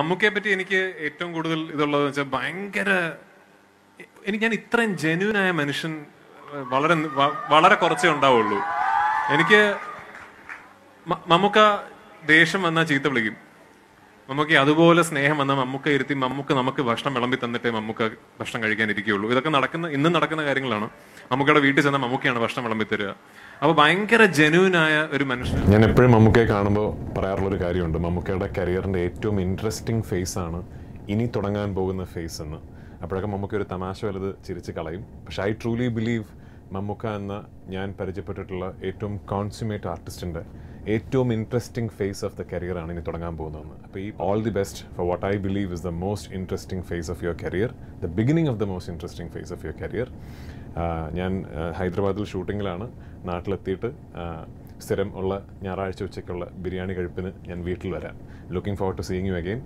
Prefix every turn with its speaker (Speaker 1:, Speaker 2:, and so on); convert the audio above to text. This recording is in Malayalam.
Speaker 1: മമ്മൂക്കയെ പറ്റി എനിക്ക് ഏറ്റവും കൂടുതൽ ഇതുള്ളത് വെച്ചാൽ ഭയങ്കര എനിക്ക് ഞാൻ ഇത്രയും ജെന്യൂനായ മനുഷ്യൻ വളരെ വളരെ കുറച്ചേ ഉണ്ടാവുള്ളൂ. എനിക്ക് മമ്മൂക്ക ദേഷ്യം വന്നാൽ ചീത്ത വിളിക്കും. മമ്മൂക്ക് അതുപോലെ സ്നേഹം വന്ന മമ്മൂക്ക ഇരുത്തി മമ്മൂക്ക് നമുക്ക് ഭക്ഷണം വിളമ്പി തന്നിട്ടേ മമ്മൂക്ക ഭക്ഷണം കഴിക്കാൻ ഇരിക്കുകയുള്ളൂ ഇതൊക്കെ നടക്കുന്ന ഇന്നും നടക്കുന്ന കാര്യങ്ങളാണ്. മമ്മൂക്കയുടെ വീട്ടിൽ ചെന്നാൽ മമ്മൂക്കയാണ് ഭക്ഷണം വിളമ്പി തരിക. അപ്പൊ ഭയങ്കര ജനുവിനായ ഒരു മനുഷ്യൻ.
Speaker 2: ഞാൻ എപ്പോഴും മമ്മൂക്കയെ കാണുമ്പോൾ പറയാറുള്ള ഒരു കാര്യമുണ്ട്. മമ്മൂക്കയുടെ കരിയറിന്റെ ഏറ്റവും ഇൻട്രസ്റ്റിംഗ് ഫേസ് ആണ് ഇനി തുടങ്ങാൻ പോകുന്ന ഫേസ് എന്ന്. അപ്പോഴൊക്കെ മമ്മൂക്ക ഒരു തമാശ വലുത് ചിരിച്ച് കളയും. പക്ഷെ ഐ ട്രൂലി ബിലീവ് മമ്മൂക്ക എന്ന ഞാൻ പരിചയപ്പെട്ടിട്ടുള്ള ഏറ്റവും കോൺസ്യൂമേറ്റ് ആർട്ടിസ്റ്റിന്റെ ഏറ്റവും interesting phase of the career ആണ് ഇനി തുടങ്ങാൻ പോകുന്നതെന്ന്. അപ്പോൾ ഈ all the best for what I believe is the most interesting phase of your career the beginning of the most interesting phase of your career ഞാൻ ഹൈദരാബാദിൽ ഷൂട്ടിങ്ങിലാണ്. നാട്ടിലെത്തിയിട്ട് സ്ഥിരം ഉള്ള ഞായറാഴ്ച ഉച്ചയ്ക്കുള്ള ബിരിയാണി കഴിപ്പിന് ഞാൻ വീട്ടിൽ വരാം. Looking forward to seeing you again